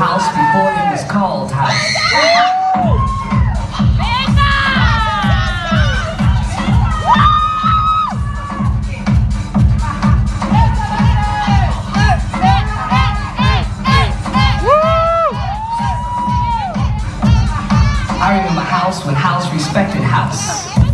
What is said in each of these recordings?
house before it was called house. I remember house when house respected house.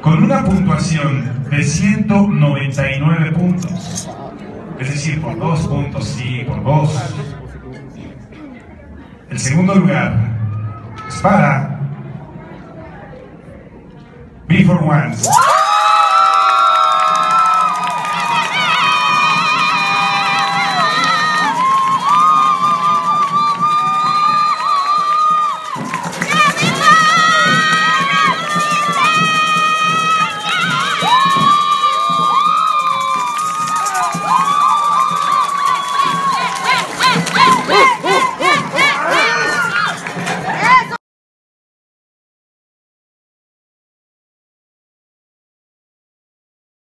Con una puntuación de 199 puntos. Es decir, por dos puntos, sí, por dos. El segundo lugar es para Before One.